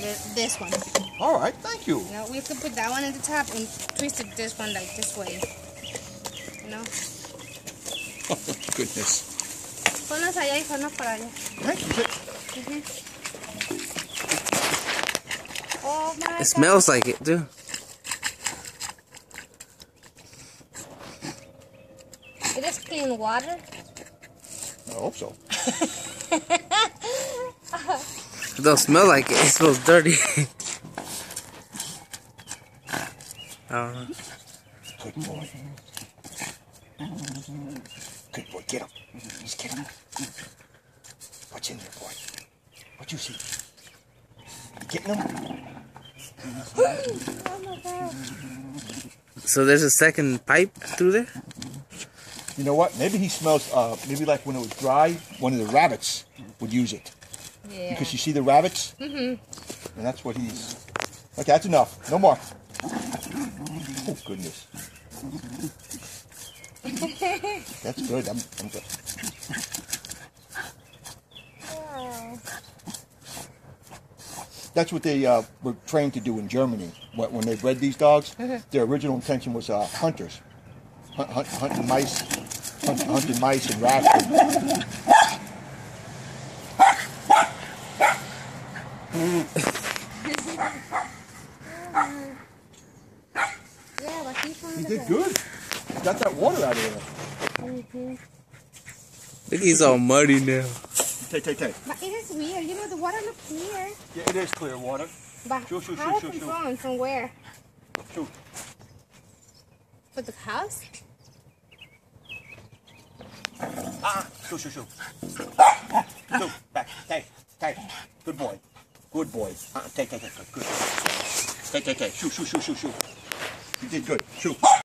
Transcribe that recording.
the this one. All right, thank you. You know, we can put that one at the top and twist it this one like this way. You know. Oh, goodness. Ponlos allá y ponlos para allá. Thank you. Ujú. Mm-hmm. Oh my It smells like it too. It is clean water. I hope so. It don't smell like it. It smells dirty. I don't know. Good boy. Good boy. Get him. Just get him. What's in there, boy? What you see? You getting him? So there's a second pipe through there. You know what? Maybe he smells, uh, maybe like when it was dry, one of the rabbits would use it. Yeah. Because you see the rabbits? Mhm. And that's what he's. Okay, that's enough. No more. Oh, goodness. That's good. I'm, I'm good. Wow. That's what they uh, were trained to do in Germany. When when they bred these dogs, their original intention was uh, hunters, hunt, hunt, hunting mice, hunt, hunting mice and rats. Yeah, but he's one He did the good. Got that water out of there. Look, he's all muddy now. Take, take, take. But it is weird. You know, the water looks clear. Yeah, it is clear water. But Shoo, shoo, how shoo, is shoo, it shoo. from? From where? Shoot. For the house? Ah, shoo, shoo, shoo. Shoo, back. Take, take. Good boy. Good boy. Uh, take, take, take. Good. Take, take, take. Shoot, shoot, shoot, shoot, shoot. You did good. Shoo.